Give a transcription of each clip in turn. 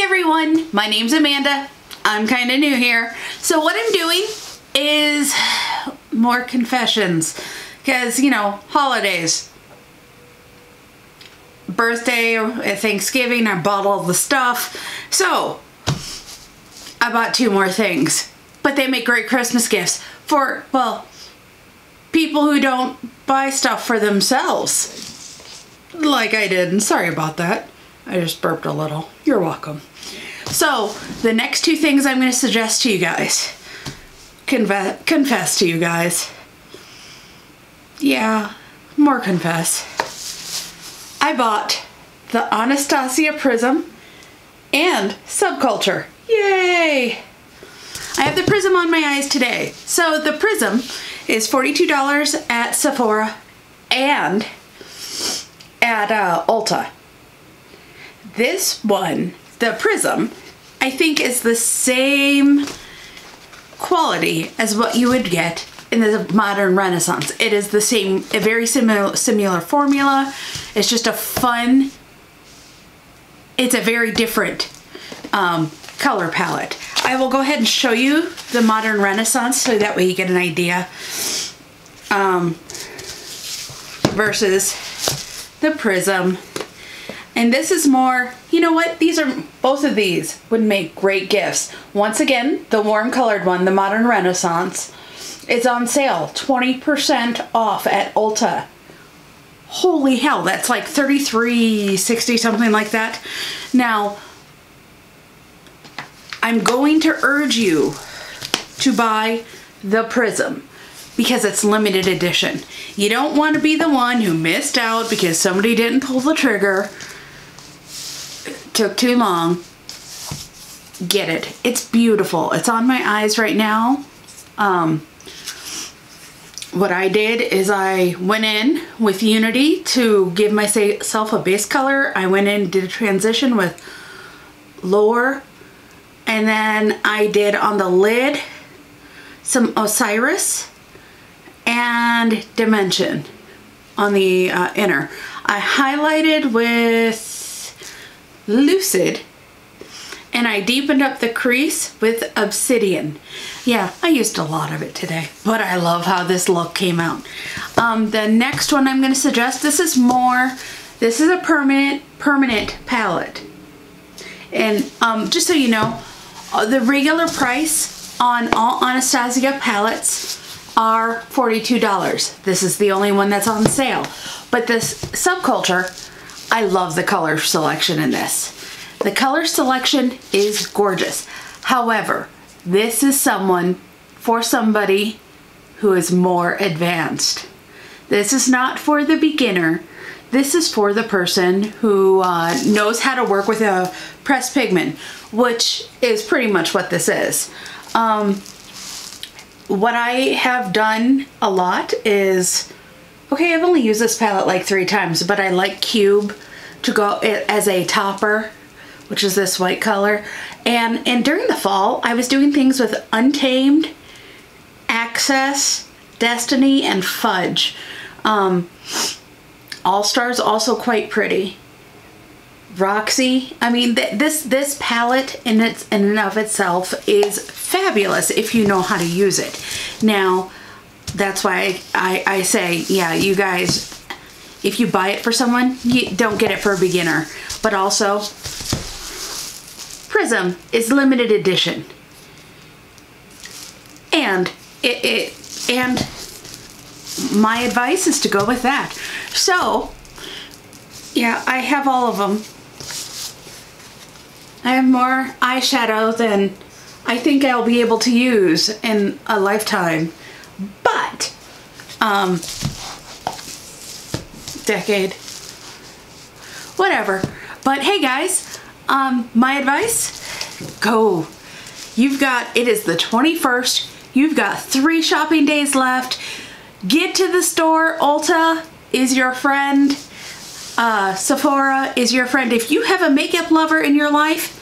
everyone, my name's Amanda. I'm kind of new here. So what I'm doing is more confessions because, you know, holidays. Birthday, Thanksgiving, I bought all the stuff. So I bought two more things, but they make great Christmas gifts for, well, people who don't buy stuff for themselves. Like I did, and sorry about that. I just burped a little. You're welcome. So, the next two things I'm going to suggest to you guys. Confess to you guys. Yeah, more confess. I bought the Anastasia Prism and Subculture. Yay! I have the Prism on my eyes today. So the Prism is $42 at Sephora and at uh, Ulta. This one, the Prism, I think is the same quality as what you would get in the modern renaissance. It is the same, a very similar, similar formula. It's just a fun, it's a very different um, color palette. I will go ahead and show you the modern renaissance so that way you get an idea um, versus the prism. And this is more, you know what, these are, both of these would make great gifts. Once again, the warm colored one, the modern renaissance, is on sale, 20% off at Ulta. Holy hell, that's like 33.60 something like that. Now, I'm going to urge you to buy the Prism because it's limited edition. You don't want to be the one who missed out because somebody didn't pull the trigger. Took too long. Get it. It's beautiful. It's on my eyes right now. Um, what I did is I went in with Unity to give myself a base color. I went in did a transition with Lore and then I did on the lid some Osiris and Dimension on the uh, inner. I highlighted with Lucid and I deepened up the crease with Obsidian. Yeah, I used a lot of it today, but I love how this look came out. Um, the next one I'm going to suggest, this is more, this is a permanent, permanent palette. And um, just so you know, uh, the regular price on all Anastasia palettes are $42. This is the only one that's on sale. But this subculture, I love the color selection in this. The color selection is gorgeous. However, this is someone for somebody who is more advanced. This is not for the beginner. This is for the person who uh, knows how to work with a pressed pigment, which is pretty much what this is. Um, what I have done a lot is, okay, I've only used this palette like three times, but I like Cube to go as a topper, which is this white color. And, and during the fall, I was doing things with Untamed, Axis, Destiny, and Fudge. Um, all Stars also quite pretty. Roxy, I mean th this this palette in its in and of itself is fabulous if you know how to use it. Now, that's why I, I say, yeah, you guys, if you buy it for someone, you don't get it for a beginner. But also, Prism is limited edition. And it, it and my advice is to go with that. So, yeah, I have all of them. I have more eyeshadow than I think I'll be able to use in a lifetime. But, um, decade, whatever. But hey guys, um, my advice, go. You've got, it is the 21st. You've got three shopping days left. Get to the store. Ulta is your friend. Uh, Sephora is your friend. If you have a makeup lover in your life,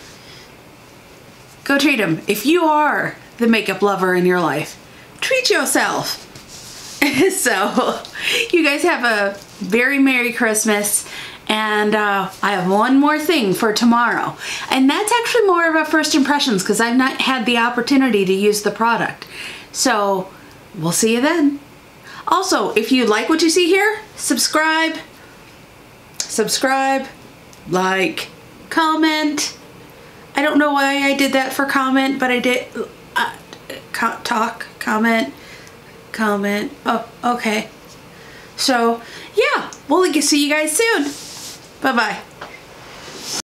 go treat him. If you are the makeup lover in your life, treat yourself. so, you guys have a very Merry Christmas And uh, I have one more thing for tomorrow. And that's actually more of a first impressions because I've not had the opportunity to use the product. So we'll see you then. Also, if you like what you see here, subscribe, subscribe, like, comment. I don't know why I did that for comment, but I did. Co- talk, comment, comment. Oh, okay. So, yeah, we'll see you guys soon. Bye bye.